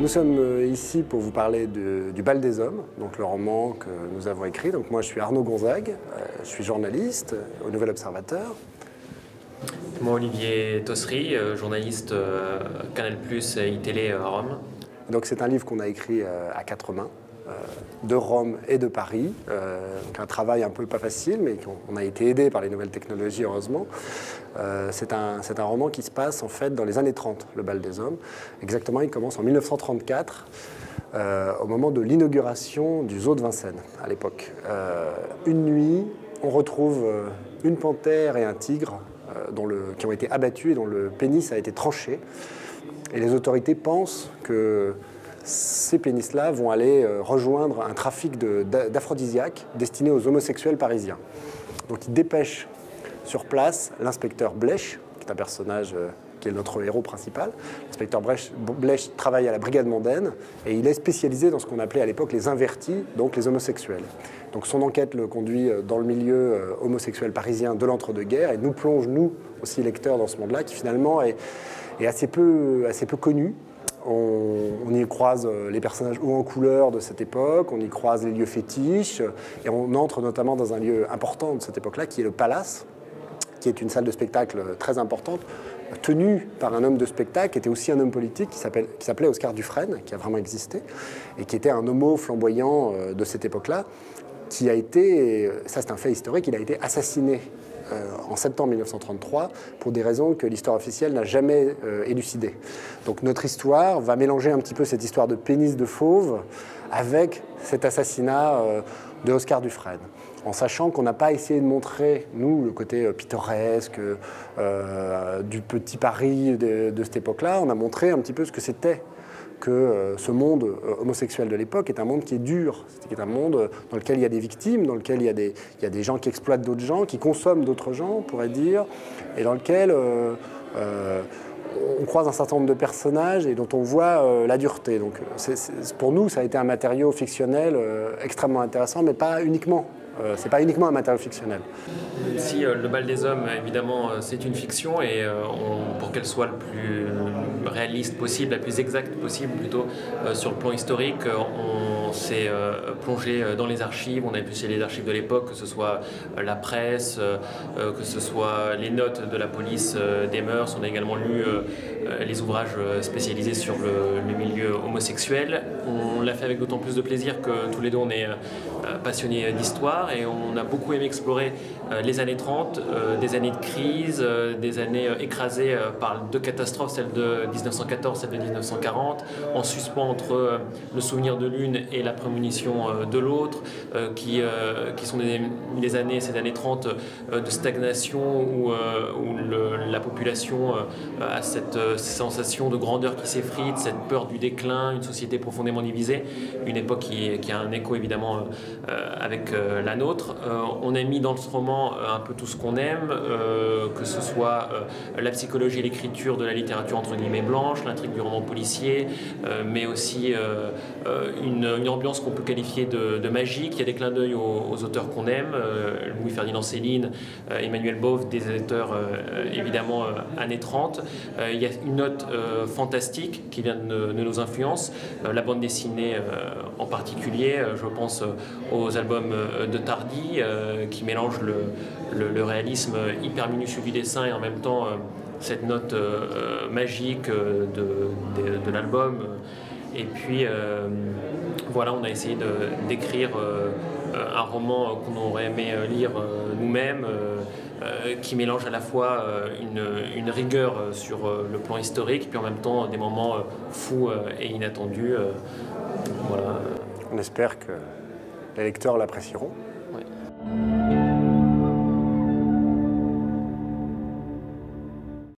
Nous sommes euh, ici pour vous parler du Bal des Hommes, donc le roman que nous avons écrit. Donc moi je suis Arnaud Gonzague, euh, je suis journaliste euh, au Nouvel Observateur. Moi Olivier Tossery, journaliste Canal Plus et iTélé à Rome. Donc c'est un livre qu'on a écrit à quatre mains. Euh, de Rome et de Paris. Euh, un travail un peu pas facile, mais on a été aidé par les nouvelles technologies, heureusement. Euh, c'est un, un, roman qui se passe en fait dans les années 30, le bal des hommes. Exactement, il commence en 1934. au moment de l'inauguration du zoo de Vincennes à l'époque. une nuit, on retrouve une panthère et un tigre dont le, qui ont été abattus et dont le pénis a été tranché. Et les autorités pensent que ces pénis-là vont aller euh, rejoindre un trafic d'aphrodisiaques destiné aux homosexuels parisiens. Donc ils dépêchent sur place l'inspecteur Blech, qui est un personnage euh, qui est notre héros principal. L'inspecteur Blech travaille à la brigade mondaine et il est spécialisé dans ce qu'on appelait à l'époque les invertis, donc les homosexuels. Donc son enquête le conduit euh, dans le milieu homosexuel parisien de l'entre-deux-guerres et nous plonge, nous aussi lecteurs, dans ce monde-là qui finalement est, assez peu connu on, y croise euh, les personnages hauts en couleur de cette époque, on y croise les lieux fétiches, et on entre notamment dans un lieu important de cette époque-là, qui est le Palace, qui est une salle de spectacle très importante, tenue par un homme de spectacle, qui était aussi un homme politique, qui s'appelait Oscar Dufresne, qui a vraiment existé, et qui était un homo flamboyant euh, de cette époque-là, qui a été, ça c'est un fait historique, il a été assassiné euh, en septembre 1933 pour des raisons que l'histoire officielle n'a jamais euh, élucidées. Donc notre histoire va mélanger un petit peu cette histoire de pénis de fauve avec cet assassinat euh, de Oscar Dufresne en sachant qu'on n'a pas essayé de montrer, nous, le côté pittoresque du petit Paris de cette époque-là, on a montré un petit peu ce que c'était que euh, ce monde euh, homosexuel de l'époque est un monde qui est dur, qui est un monde dans lequel il y a des victimes, dans lequel il y a des, gens qui exploitent d'autres gens, qui consomment d'autres gens, on pourrait dire, et dans lequel euh, on croise un certain nombre de personnages et dont on voit la dureté. Donc pour nous, ça a été un matériau fictionnel extrêmement intéressant, mais pas uniquement. c'est pas uniquement un matériau fictionnel. Si le bal des hommes, évidemment, c'est une fiction et pour qu'elle soit le plus réaliste possible, la plus exacte possible plutôt euh, sur le plan historique. Euh, on s'est euh, plongé dans les archives, on a épluché les archives de l'époque, que ce soit la presse, que ce soit les notes de la police des mœurs. On a également lu les ouvrages spécialisés sur le, le milieu homosexuel. On l'a fait avec d'autant plus de plaisir que tous les deux on est passionnés d'histoire et on a beaucoup aimé explorer les années 30, des années de crise, des années écrasées par deux catastrophes, celle de 1914, celle de 1940, en suspens entre euh, le souvenir de l'une et la prémonition euh, de l'autre, euh, qui, qui sont des, années, ces années 30 de stagnation où, la population a cette sensation de grandeur qui s'effrite, cette peur du déclin, une société profondément divisée, une époque qui, a un écho évidemment avec la nôtre. on a mis dans ce roman un peu tout ce qu'on aime, que ce soit la psychologie et l'écriture de la littérature entre guillemets blanche, l'intrigue du roman policier, euh, mais aussi euh, euh, une, ambiance qu'on peut qualifier de, magique. Il y a des clins d'œil aux, auteurs qu'on aime, Louis-Ferdinand Céline, Emmanuel Bove, des auteurs évidemment années 30. il y a une note fantastique qui vient de, nos influences, la bande dessinée en particulier, je pense aux albums de Tardy, qui mélangent le, réalisme hyper minutieux du dessin et en même temps cette note euh, magique euh, de, l'album. Et puis voilà, on a essayé d'écrire un roman qu'on aurait aimé lire nous-mêmes, qui mélange à la fois une, rigueur sur le plan historique, puis en même temps des moments fous et inattendus. voilà. On espère que les lecteurs l'apprécieront.